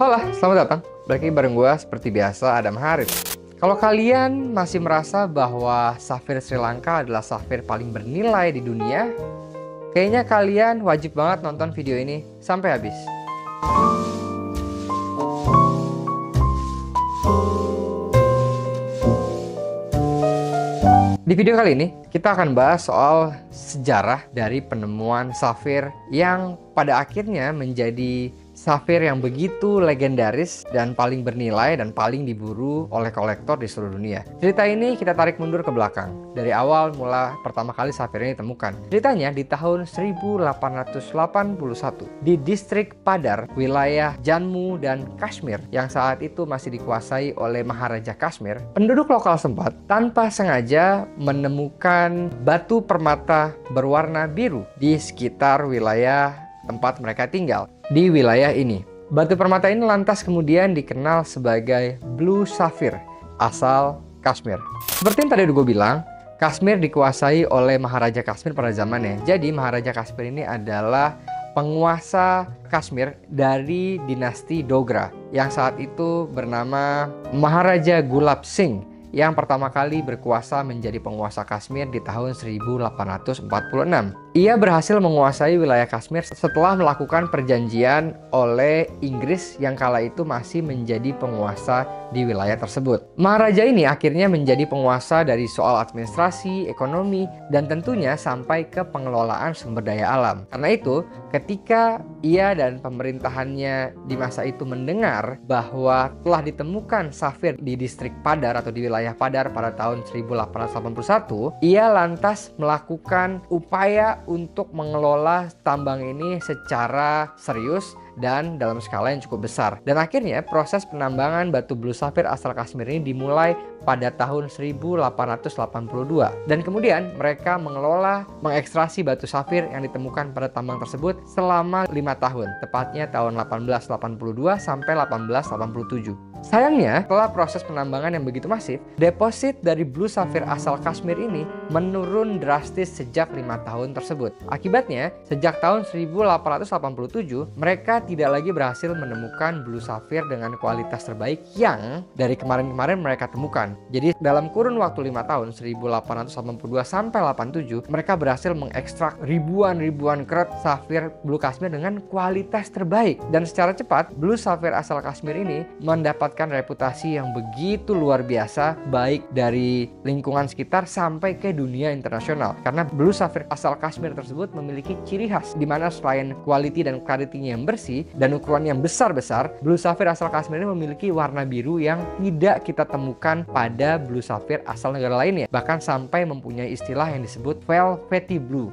Halo, selamat datang. Balik lagi bareng gue seperti biasa Adam Haris. Kalau kalian masih merasa bahwa safir Sri Lanka adalah safir paling bernilai di dunia, kayaknya kalian wajib banget nonton video ini sampai habis. Di video kali ini, kita akan bahas soal sejarah dari penemuan safir yang pada akhirnya menjadi Safir yang begitu legendaris dan paling bernilai dan paling diburu oleh kolektor di seluruh dunia. Cerita ini kita tarik mundur ke belakang. Dari awal mula pertama kali safir ini ditemukan. Ceritanya di tahun 1881 di distrik Padar, wilayah Jammu dan Kashmir yang saat itu masih dikuasai oleh Maharaja Kashmir. Penduduk lokal sempat tanpa sengaja menemukan batu permata berwarna biru di sekitar wilayah tempat mereka tinggal di wilayah ini. Batu permata ini lantas kemudian dikenal sebagai Blue Sapphire asal Kashmir. Seperti yang tadi gue bilang, Kashmir dikuasai oleh Maharaja Kashmir pada zamannya. Jadi Maharaja Kashmir ini adalah penguasa Kashmir dari dinasti Dogra yang saat itu bernama Maharaja Gulab Singh yang pertama kali berkuasa menjadi penguasa Kashmir di tahun 1846. Ia berhasil menguasai wilayah Kashmir setelah melakukan perjanjian oleh Inggris yang kala itu masih menjadi penguasa di wilayah tersebut. Maharaja ini akhirnya menjadi penguasa dari soal administrasi, ekonomi, dan tentunya sampai ke pengelolaan sumber daya alam. Karena itu, ketika ia dan pemerintahannya di masa itu mendengar bahwa telah ditemukan safir di distrik Padar atau di wilayah Padar pada tahun 1881, ia lantas melakukan upaya untuk mengelola tambang ini secara serius dan dalam skala yang cukup besar. Dan akhirnya proses penambangan batu blue sapphire asal Kashmir ini dimulai pada tahun 1882. Dan kemudian mereka mengelola mengekstrasi batu safir yang ditemukan pada tambang tersebut selama lima tahun, tepatnya tahun 1882 sampai 1887. Sayangnya, setelah proses penambangan yang begitu masif, deposit dari blue sapphire asal Kashmir ini menurun drastis sejak lima tahun tersebut. Akibatnya, sejak tahun 1887, mereka tidak lagi berhasil menemukan blue sapphire dengan kualitas terbaik yang dari kemarin-kemarin mereka temukan. Jadi, dalam kurun waktu lima tahun, 1882 sampai 87, mereka berhasil mengekstrak ribuan-ribuan kerat sapphire blue Kashmir dengan kualitas terbaik. Dan secara cepat, blue sapphire asal Kashmir ini mendapat mendapatkan reputasi yang begitu luar biasa baik dari lingkungan sekitar sampai ke dunia internasional. Karena blue sapphire asal Kashmir tersebut memiliki ciri khas di mana selain quality dan clarity yang bersih dan ukuran yang besar-besar blue sapphire asal Kashmir ini memiliki warna biru yang tidak kita temukan pada blue sapphire asal negara lainnya bahkan sampai mempunyai istilah yang disebut velvety blue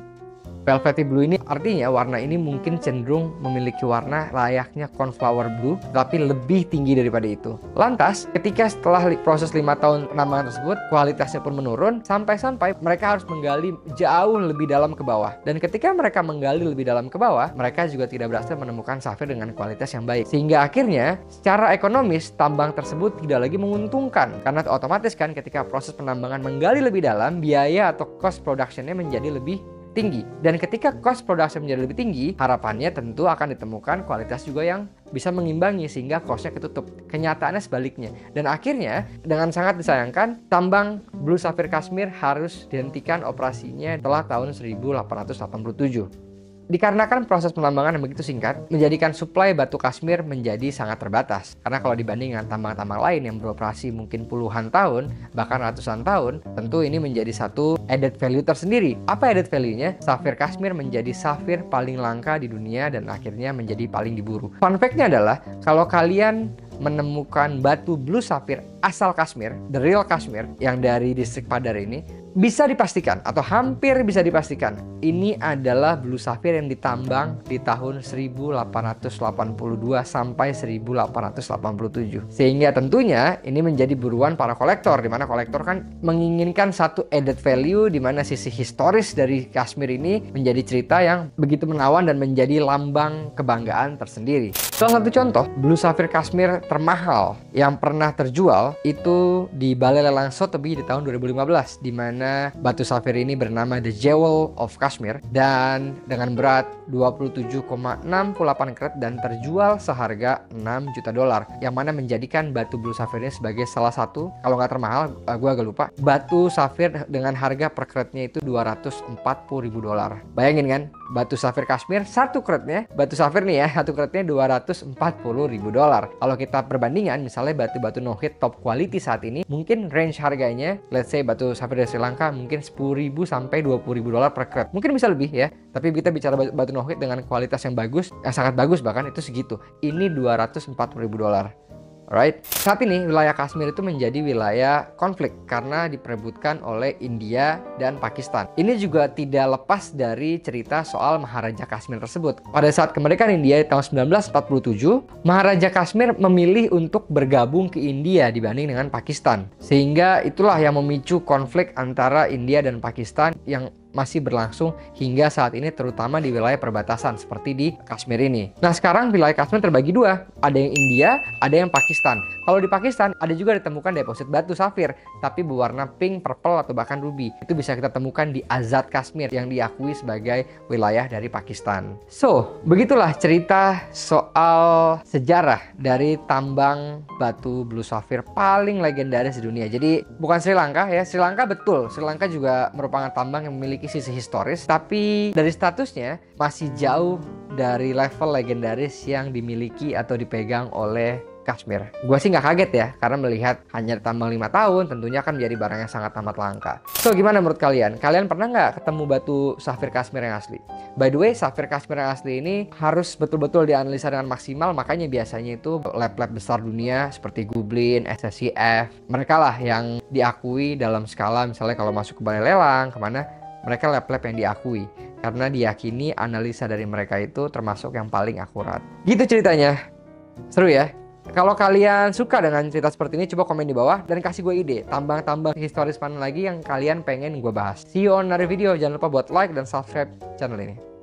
Velvety blue ini artinya warna ini mungkin cenderung memiliki warna layaknya cornflower blue, tapi lebih tinggi daripada itu. Lantas, ketika setelah proses lima tahun penambangan tersebut, kualitasnya pun menurun, sampai-sampai mereka harus menggali jauh lebih dalam ke bawah. Dan ketika mereka menggali lebih dalam ke bawah, mereka juga tidak berhasil menemukan safir dengan kualitas yang baik. Sehingga akhirnya, secara ekonomis, tambang tersebut tidak lagi menguntungkan. Karena otomatis kan ketika proses penambangan menggali lebih dalam, biaya atau cost productionnya menjadi lebih tinggi. Dan ketika cost production menjadi lebih tinggi, harapannya tentu akan ditemukan kualitas juga yang bisa mengimbangi sehingga costnya ketutup. Kenyataannya sebaliknya. Dan akhirnya dengan sangat disayangkan, tambang Blue Sapphire Kashmir harus dihentikan operasinya setelah tahun 1887. Dikarenakan proses penambangan yang begitu singkat, menjadikan suplai batu Kashmir menjadi sangat terbatas. Karena kalau dibanding dengan tambang-tambang lain yang beroperasi mungkin puluhan tahun, bahkan ratusan tahun, tentu ini menjadi satu added value tersendiri. Apa added value-nya? Safir Kashmir menjadi safir paling langka di dunia dan akhirnya menjadi paling diburu. Fun fact-nya adalah, kalau kalian menemukan batu blue sapphire asal Kashmir, the real Kashmir yang dari distrik Padar ini, bisa dipastikan atau hampir bisa dipastikan ini adalah blue sapphire yang ditambang di tahun 1882 sampai 1887. Sehingga tentunya ini menjadi buruan para kolektor di mana kolektor kan menginginkan satu added value di mana sisi historis dari Kashmir ini menjadi cerita yang begitu menawan dan menjadi lambang kebanggaan tersendiri. Salah satu contoh blue sapphire Kashmir termahal yang pernah terjual itu di Balai Lelang Sotheby di tahun 2015 di mana batu safir ini bernama The Jewel of Kashmir dan dengan berat 27,68 karat dan terjual seharga 6 juta dolar yang mana menjadikan batu blue safir ini sebagai salah satu kalau nggak termahal uh, gue agak lupa batu safir dengan harga per karatnya itu 240 ribu dolar. Bayangin kan batu safir Kashmir satu karatnya batu safir nih ya satu karatnya 240 ribu dolar. Kalau kita perbandingan misalnya batu-batu no hit top quality saat ini mungkin range harganya let's say batu safir dari Sri Lanka mungkin 10 ribu sampai 20 ribu dolar per karat mungkin bisa lebih ya tapi kita bicara batu no hit dengan kualitas yang bagus yang sangat bagus bahkan itu segitu. Ini 240 ribu dolar Alright, saat ini wilayah Kashmir itu menjadi wilayah konflik karena diperebutkan oleh India dan Pakistan. Ini juga tidak lepas dari cerita soal Maharaja Kashmir tersebut. Pada saat kemerdekaan India tahun 1947, Maharaja Kashmir memilih untuk bergabung ke India dibanding dengan Pakistan. Sehingga itulah yang memicu konflik antara India dan Pakistan yang masih berlangsung hingga saat ini terutama di wilayah perbatasan seperti di Kashmir ini. Nah sekarang wilayah Kashmir terbagi dua, ada yang India, ada yang Pakistan. Kalau di Pakistan ada juga ditemukan deposit batu safir tapi berwarna pink, purple atau bahkan ruby. Itu bisa kita temukan di Azad Kashmir yang diakui sebagai wilayah dari Pakistan. So, begitulah cerita soal sejarah dari tambang batu blue safir paling legendaris di dunia. Jadi bukan Sri Lanka ya, Sri Lanka betul. Sri Lanka juga merupakan tambang yang memiliki memiliki sisi historis, tapi dari statusnya masih jauh dari level legendaris yang dimiliki atau dipegang oleh Kashmir. Gua sih nggak kaget ya, karena melihat hanya tambang lima tahun, tentunya akan menjadi barang yang sangat amat langka. So, gimana menurut kalian? Kalian pernah nggak ketemu batu safir Kashmir yang asli? By the way, safir Kashmir yang asli ini harus betul-betul dianalisa dengan maksimal, makanya biasanya itu lab-lab besar dunia seperti Gublin, SSCF, mereka lah yang diakui dalam skala misalnya kalau masuk ke balai lelang, ke mana mereka lab-lab yang diakui karena diyakini analisa dari mereka itu termasuk yang paling akurat. Gitu ceritanya. Seru ya? Kalau kalian suka dengan cerita seperti ini, coba komen di bawah dan kasih gue ide tambang-tambang historis mana lagi yang kalian pengen gue bahas. See you on another video. Jangan lupa buat like dan subscribe channel ini.